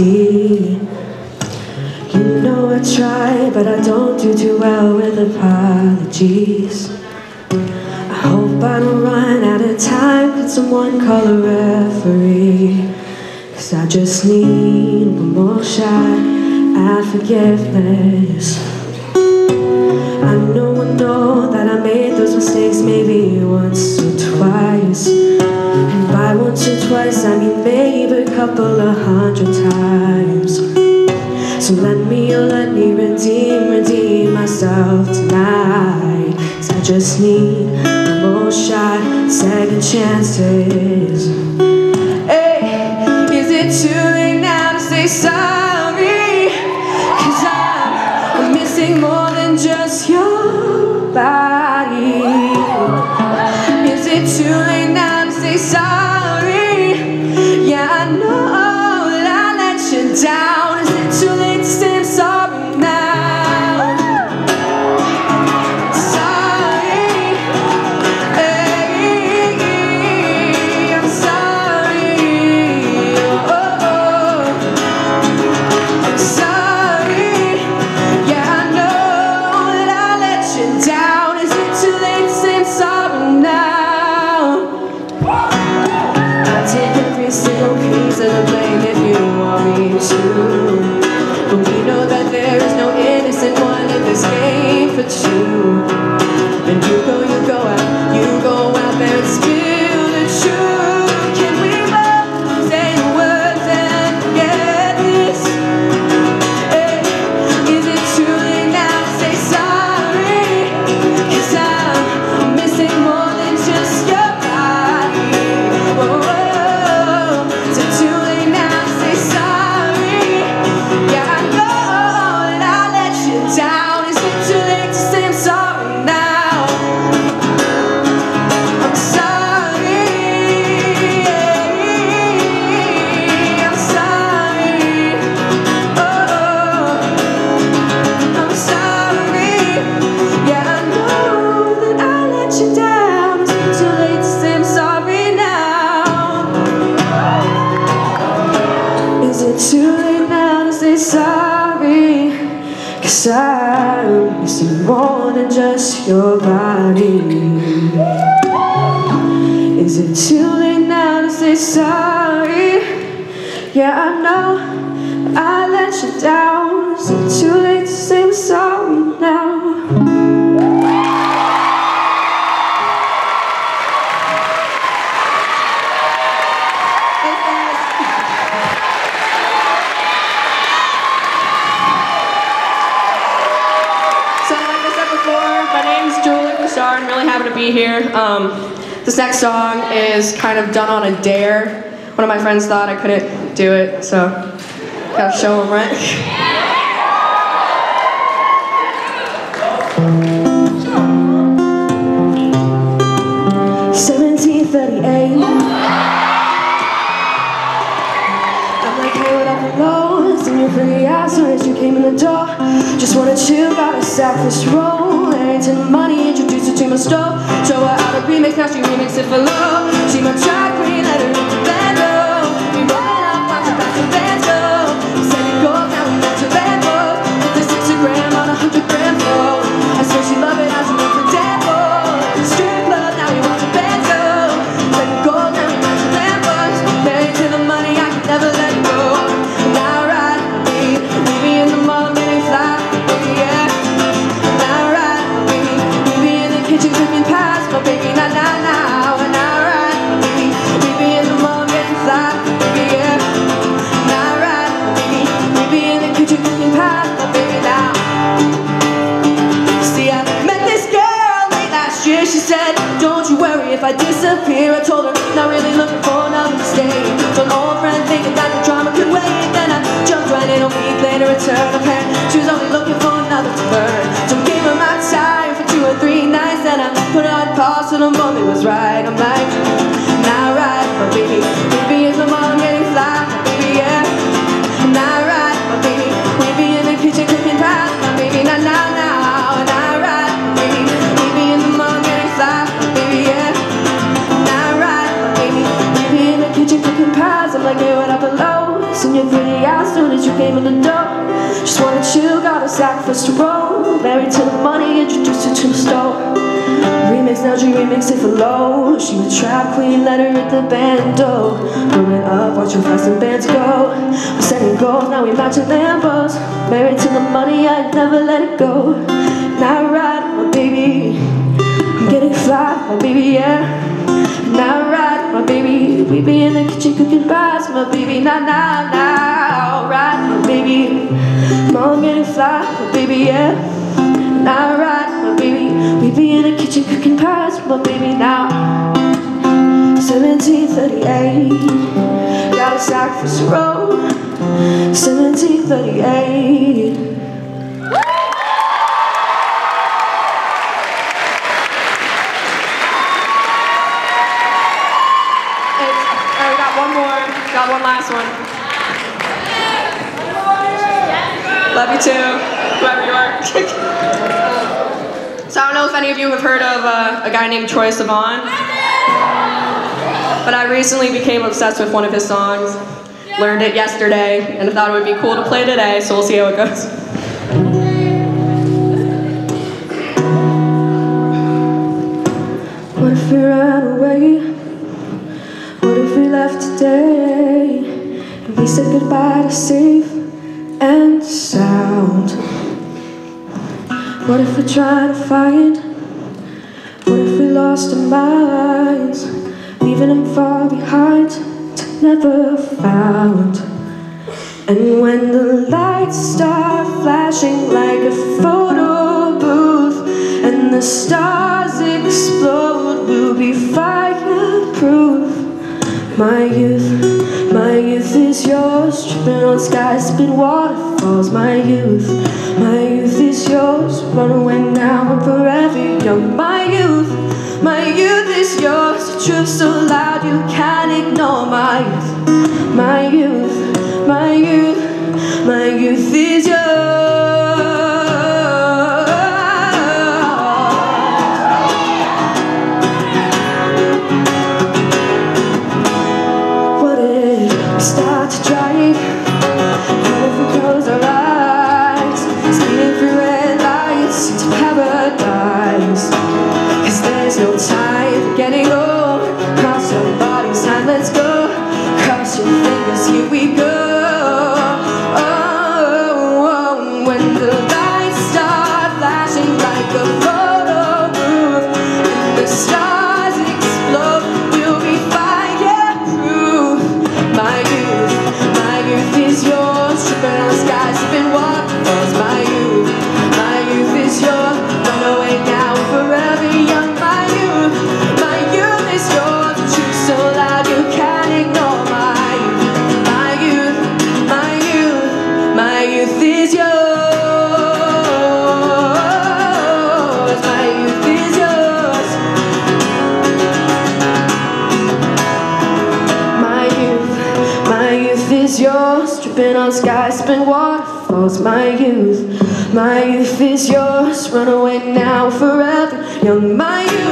honesty. You know I try, but I don't do too well with apologies. I hope I don't run out of time. Could someone call a referee? Cause I just need one more shot at forgiveness. I know, I know that I made those mistakes maybe once or twice. And by once or twice, I mean maybe a couple of hundred times. So let me, oh, let me redeem, redeem myself tonight. Cause I just need one more shot, second chances. Hey, is it too late now to say sorry? Cause I'm, missing more than just your But we know that there is no innocent one in this game for two. Sorry? Yeah, I know I let you down. Is it too late to say I'm sorry now? My name's Julie Bouchard. I'm really happy to be here. Um, this next song is kind of done on a dare. One of my friends thought I couldn't do it, so gotta show him, right? 1738. I'm like, hey, what up, hello? Seen your pretty ass soon as you came in the door. Just wanna chill, got a sack this roll. To the money, introduce her to my store. Show her how to remix, now she remix it for love. She my track queen, let her I told her, Not really looking for another mistake. So an old friend thinking that the drama could wait. Then I jumped right in a week later, returned a pair. She was only looking for another to burn. So I gave her my time for two or three nights. Then I put her on pause, so the moment was right. Married to the money, introduced her to the store. Remix, now she remix it for low. She a trap queen, let her hit the bando. Growing up, watch watching fast and bands go. We're setting goals, now we matching Lambos. Married to the money, I'd never let it go. Now I ride, my baby. I'm getting fly, my baby, yeah. We be in the kitchen cooking pies, my baby. Now, now, now, ride, my baby. Mom getting fly, my baby, yeah. Now I ride, my baby. We be in the kitchen cooking pies, my baby. Now, 1738, got a sack for road. 1738. One last one. Love you too, whoever you are. so I don't know if any of you have heard of uh, a guy named Troye Sivan, but I recently became obsessed with one of his songs. Learned it yesterday, and I thought it would be cool to play today. So we'll see how it goes. What if we ran away? What if we left today? Said goodbye to safe and sound? What if we try to find? What if we lost our minds? Leaving them far behind to never found. And when the lights start flashing like a photo booth and the stars explode, we'll be fireproof. My youth, youth is yours, tripping on skies, spin waterfalls. My youth, my youth is yours, run away now and forever young. My youth, my youth is yours, the truth so loud you can't ignore. My youth, my youth, my youth, my youth is yours. We go. Skies, spin waterfalls. My youth, my youth is yours. Run away now, forever young. My youth,